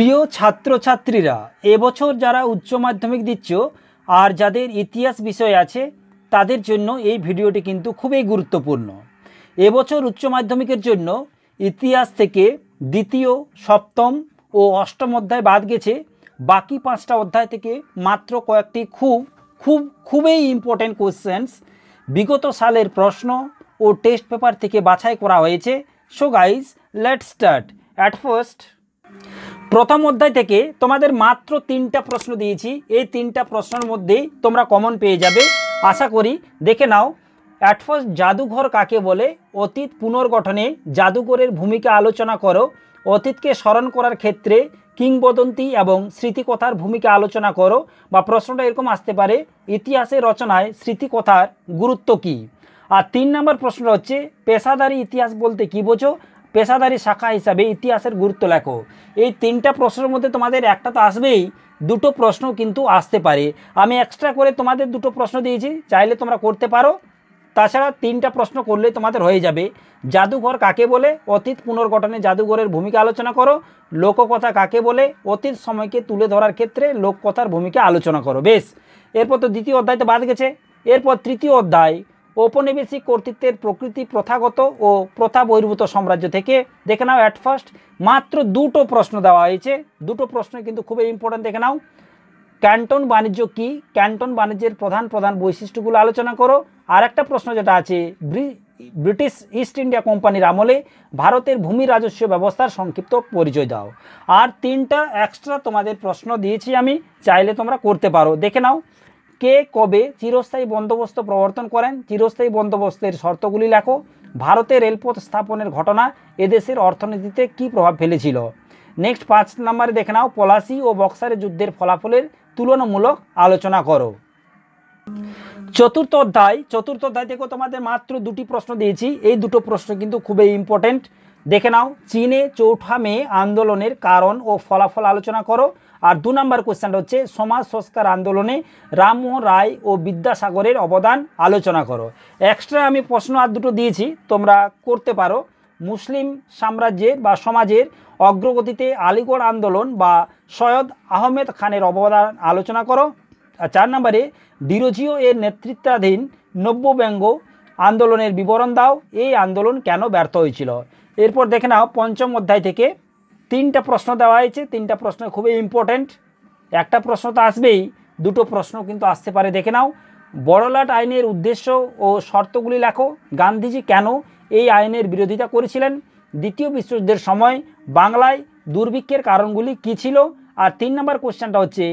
প্রিয় ছাত্রছাত্রীরা, এবছর যারা উচ্চ মাধ্যমিক দিচ্ছ আর যাদের ইতিহাস বিষয় আছে, তাদের জন্য এই ভিডিওটি কিন্তু খুবই গুরুত্বপূর্ণ। এবছর উচ্চ মাধ্যমিকের জন্য ইতিহাস থেকে দ্বিতীয়, সপ্তম ও অষ্টম অধ্যায় বাদ গেছে। বাকি পাঁচটা অধ্যায় থেকে মাত্র কয়েকটি খুব খুব, খুবই ইম্পর্ট্যান্ট কোশ্চেন্স বিগত সালের প্রশ্ন ও টেস্ট পেপার থেকে বাছাই করা হয়েছে। So guys let start at first প্রথম অধ্যায় থেকে তোমাদের মাত্র তিনটা প্রশ্ন দিয়েছি। এই তিনটা প্রশ্নের মধ্যেই তোমরা কমন পেয়ে যাবে। আশা করি দেখে নাও অ্যাট ফার্স্ট জাদুঘর কাকে বলে? অতীত পুনর্গঠনে জাদুঘরের ভূমিকা আলোচনা করো। অতীতকে স্মরণ করার ক্ষেত্রে কিংবদন্তি এবং স্মৃতিকথার ভূমিকা আলোচনা করো। বা প্রশ্নটা এরকম আসতে পারে, ইতিহাসের রচনায় স্মৃতিকথার গুরুত্ব কী? আর তিন নম্বর প্রশ্নটা হচ্ছে, পেশাদারি ইতিহাস বলতে কী বোঝো? পেশাদারি শাখা হিসাবে ইতিহাসের গুরুত্ব লেখো। এই তিনটা প্রশ্নের মধ্যে তোমাদের একটা তো আসবেই, দুটো প্রশ্ন কিন্তু আসতে পারে। আমি এক্সট্রা করে তোমাদের দুটো প্রশ্ন দিয়েছি, চাইলে তোমরা করতে পারো। তাছাড়া তিনটা প্রশ্ন করলে তোমাদের হয়ে যাবে। জাদুঘর কাকে বলে? অতীত পুনর্গঠনে জাদুঘরের ভূমিকা আলোচনা করো। লোককথা কাকে বলে? অতীত সময়কে তুলে ধরার ক্ষেত্রে লোককথার ভূমিকা আলোচনা করো। বেশ, এরপর তো দ্বিতীয় অধ্যায় তো বাদ গেছে। এরপর তৃতীয় অধ্যায় ঔপনিবেশিক কর্তৃত্বের প্রকৃতি প্রথাগত ও প্রথা বহির্ভূত সাম্রাজ্য থেকে, দেখে নাও অ্যাট ফার্স্ট মাত্র দুটো প্রশ্ন দেওয়া হয়েছে। দুটো প্রশ্ন কিন্তু খুবই ইম্পর্ট্যান্ট দেখে নাও। ক্যান্টন বাণিজ্য কি? ক্যান্টন বাণিজ্যের প্রধান প্রধান বৈশিষ্ট্যগুলো আলোচনা করো। আর একটা প্রশ্ন যেটা আছে ব্রিটিশ ইস্ট ইন্ডিয়া কোম্পানির আমলে ভারতের ভূমি রাজস্ব ব্যবস্থার সংক্ষিপ্ত পরিচয় দাও। আর তিনটা এক্সট্রা তোমাদের প্রশ্ন দিয়েছি আমি, চাইলে তোমরা করতে পারো। দেখে নাও কে কবে চিরস্থায়ী বন্দোবস্ত প্রবর্তন করেন? চিরস্থায়ী বন্দোবস্তের শর্তগুলি লেখো। ভারতে রেলপথ স্থাপনের ঘটনা এদেশের অর্থনীতিতে কি প্রভাব ফেলেছিল? নেক্সট পাঁচ নম্বরে দেখে নাও। পলাশি ও বক্সারের যুদ্ধের ফলাফলের তুলনামূলক আলোচনা করো। চতুর্থ অধ্যায়। চতুর্থ অধ্যায় থেকেও তোমাদের মাত্র দুটি প্রশ্ন দিয়েছি। এই দুটো প্রশ্ন কিন্তু খুবই ইম্পর্টেন্ট দেখে নাও, চীনে চৌঠা মে আন্দোলনের কারণ ও ফলাফল আলোচনা করো। আর দু নম্বর কোয়েশ্চেনটা হচ্ছে, সমাজ সংস্কার আন্দোলনে রামমোহন রায় ও বিদ্যাসাগরের অবদান আলোচনা করো। এক্সট্রা আমি প্রশ্ন আর দুটো দিয়েছি, তোমরা করতে পারো। মুসলিম সাম্রাজ্যের বা সমাজের অগ্রগতিতে আলিগড় আন্দোলন বা সৈয়দ আহমেদ খানের অবদান আলোচনা করো। আর চার নম্বরে, ডিরোজিও এর নেতৃত্বাধীন নব্যব্যঙ্গ আন্দোলনের বিবরণ দাও। এই আন্দোলন কেন ব্যর্থ হয়েছিল? এরপর দেখে নাও, পঞ্চম অধ্যায় থেকে তিনটা প্রশ্ন দেওয়া হয়েছে। তিনটা প্রশ্ন খুবই ইম্পর্ট্যান্ট একটা প্রশ্ন তো আসবেই, দুটো প্রশ্ন কিন্তু আসতে পারে। দেখে নাও, বড়লাট আইনের উদ্দেশ্য ও শর্তগুলি লেখো। গান্ধীজি কেন এই আইনের বিরোধিতা করেছিলেন? দ্বিতীয় বিশ্বযুদ্ধের সময় বাংলায় দুর্ভিক্ষের কারণগুলি কী ছিল? আর তিন নম্বর কোশ্চেনটা হচ্ছে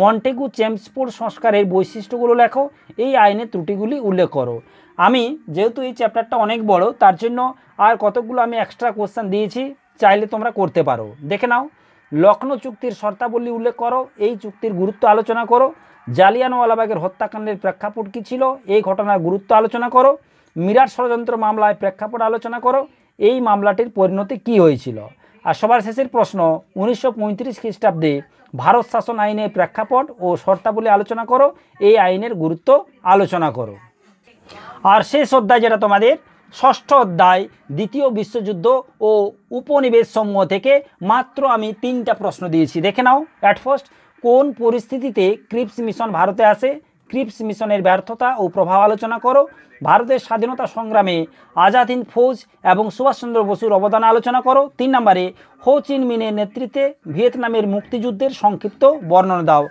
মন্টেগু চেমসফোর্ড সংস্কারের বৈশিষ্ট্যগুলো লেখো, এই আইনের ত্রুটিগুলি উল্লেখ করো। আমি যেহেতু এই চ্যাপ্টারটা অনেক বড়, তার জন্য আর কতগুলো আমি এক্সট্রা কোশ্চেন দিয়েছি, চাইলে তোমরা করতে পারো। দেখে নাও লখনৌ চুক্তির শর্তাবলী উল্লেখ করো, এই চুক্তির গুরুত্ব আলোচনা করো, জালিয়ানওয়ালাবাগের হত্যাকাণ্ডের প্রেক্ষাপট কী ছিল, এই ঘটনার গুরুত্ব আলোচনা করো মিরাট ষড়যন্ত্র মামলায় প্রেক্ষাপট আলোচনা করো, এই মামলাটির পরিণতি কী হয়েছিল? আর সবার শেষের প্রশ্ন, উনিশশো পঁয়ত্রিশ খ্রিস্টাব্দে ভারত শাসন আইনের প্রেক্ষাপট ও শর্তাবলী আলোচনা করো, এই আইনের গুরুত্ব আলোচনা করো। আর শেষ অধ্যায় যেটা তোমাদের, ষষ্ঠ অধ্যায়, দ্বিতীয় বিশ্বযুদ্ধ ও উপনিবেশ সমূহ থেকে মাত্র আমি তিনটা প্রশ্ন দিয়েছি। দেখে নাও অ্যাট ফার্স্ট কোন পরিস্থিতিতে ক্রিপস মিশন ভারতে আসে? ক্রিপস মিশনের ব্যর্থতা ও প্রভাব আলোচনা করো। ভারতের স্বাধীনতা সংগ্রামে আজাদ হিন্দ ফৌজ এবং সুভাষচন্দ্র বসুর অবদান আলোচনা করো। তিন নম্বরে, হো চিন মিনের নেতৃত্বে ভিয়েতনামের মুক্তিযুদ্ধের সংক্ষিপ্ত বর্ণনা দাও।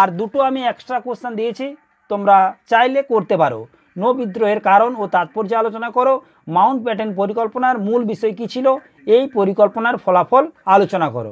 আর দুটো আমি এক্সট্রা কোশ্চেন দিয়েছি, তোমরা চাইলে করতে পারো। নৌ বিদ্রোহের কারণ ও তাৎপর্য আলোচনা করো। মাউন্ট প্যাটেন পরিকল্পনার মূল বিষয় কী ছিল? এই পরিকল্পনার ফলাফল আলোচনা করো।